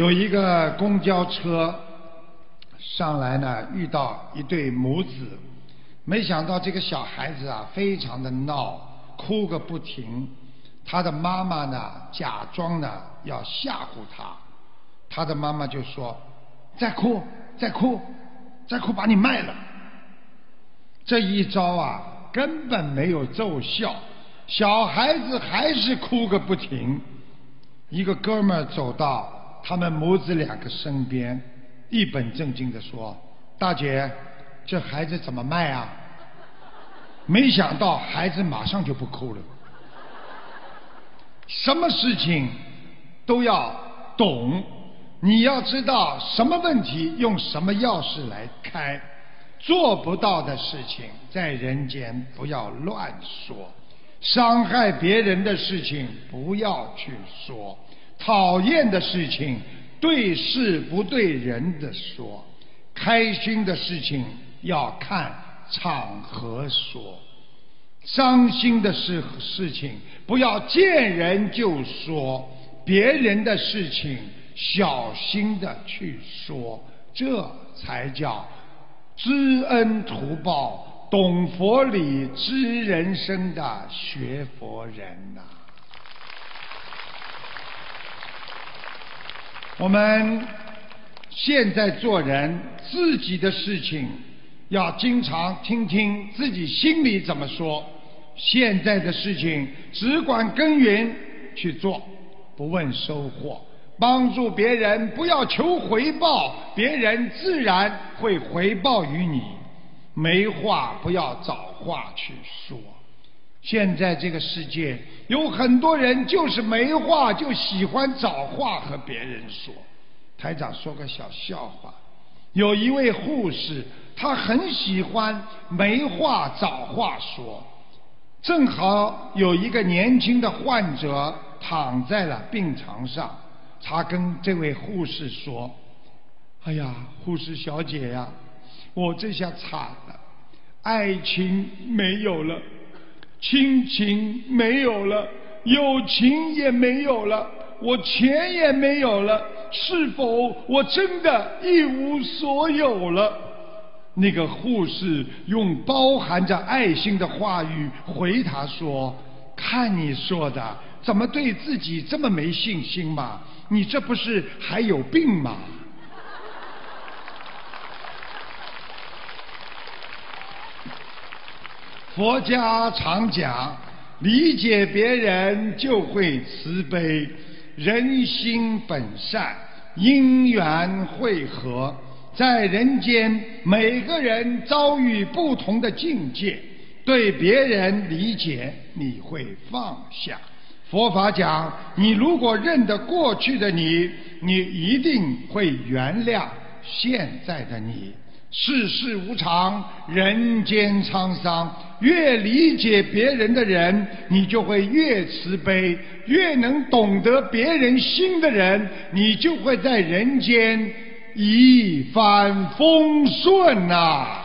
有一个公交车上来呢，遇到一对母子，没想到这个小孩子啊，非常的闹，哭个不停。他的妈妈呢，假装呢要吓唬他，他的妈妈就说：“再哭，再哭，再哭，把你卖了。”这一招啊，根本没有奏效，小孩子还是哭个不停。一个哥们儿走到。他们母子两个身边，一本正经的说：“大姐，这孩子怎么卖啊？”没想到孩子马上就不哭了。什么事情都要懂，你要知道什么问题用什么钥匙来开。做不到的事情，在人间不要乱说，伤害别人的事情不要去说。讨厌的事情，对事不对人的说；开心的事情要看场合说；伤心的事事情不要见人就说；别人的事情小心的去说，这才叫知恩图报、懂佛理、知人生的学佛人呐。我们现在做人，自己的事情要经常听听自己心里怎么说。现在的事情只管耕耘去做，不问收获。帮助别人，不要求回报，别人自然会回报于你。没话不要找话去说。现在这个世界有很多人就是没话，就喜欢找话和别人说。台长说个小笑话：有一位护士，她很喜欢没话找话说。正好有一个年轻的患者躺在了病床上，她跟这位护士说：“哎呀，护士小姐呀，我这下惨了，爱情没有了。”亲情没有了，友情也没有了，我钱也没有了，是否我真的一无所有了？那个护士用包含着爱心的话语回他说：“看你说的，怎么对自己这么没信心嘛？你这不是还有病吗？”佛家常讲，理解别人就会慈悲，人心本善，因缘会合。在人间，每个人遭遇不同的境界，对别人理解，你会放下。佛法讲，你如果认得过去的你，你一定会原谅现在的你。世事无常，人间沧桑。越理解别人的人，你就会越慈悲；越能懂得别人心的人，你就会在人间一帆风顺呐。